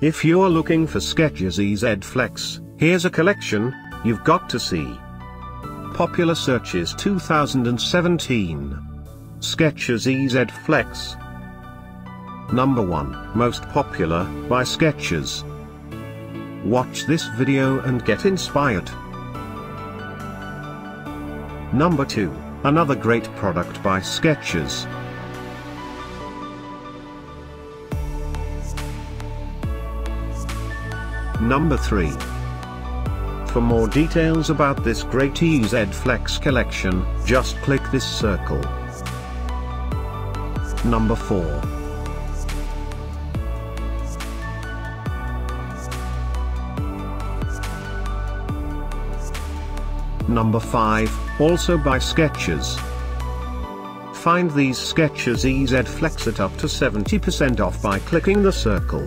If you're looking for Skechers EZ Flex, here's a collection you've got to see. Popular searches 2017. Skechers EZ Flex. Number 1, Most Popular, by Skechers. Watch this video and get inspired. Number 2, another great product by Skechers. Number 3. For more details about this great EZ Flex collection, just click this circle. Number 4. Number 5, also by Skechers. Find these Skechers EZ Flex at up to 70% off by clicking the circle.